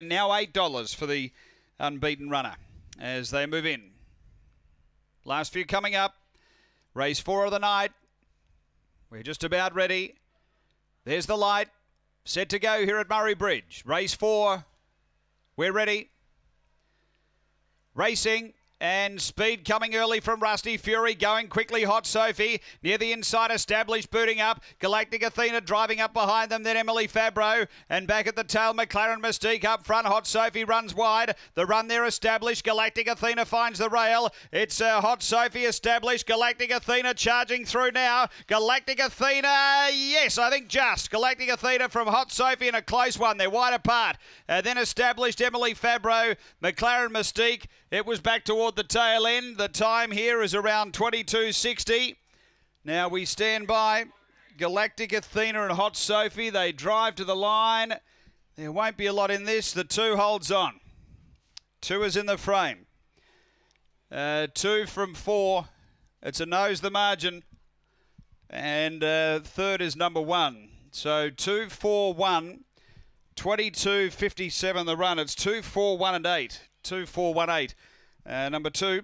Now $8 for the unbeaten runner as they move in. Last few coming up. Race four of the night. We're just about ready. There's the light. Set to go here at Murray Bridge. Race four. We're ready. Racing. And speed coming early from Rusty Fury, going quickly. Hot Sophie near the inside, established, booting up. Galactic Athena driving up behind them. Then Emily Fabro, and back at the tail, McLaren Mystique up front. Hot Sophie runs wide. The run there established. Galactic Athena finds the rail. It's uh, Hot Sophie established. Galactic Athena charging through now. Galactic Athena, yes, I think just Galactic Athena from Hot Sophie in a close one. They're wide apart. Uh, then established Emily Fabro, McLaren Mystique. It was back toward the tail end. The time here is around 22.60. Now we stand by. Galactic Athena and Hot Sophie. They drive to the line. There won't be a lot in this. The two holds on. Two is in the frame. Uh, two from four. It's a nose the margin. And uh, third is number one. So two, four, one. 22.57 the run. It's two, four, one, and eight. Two, four, one, eight. Uh, number two,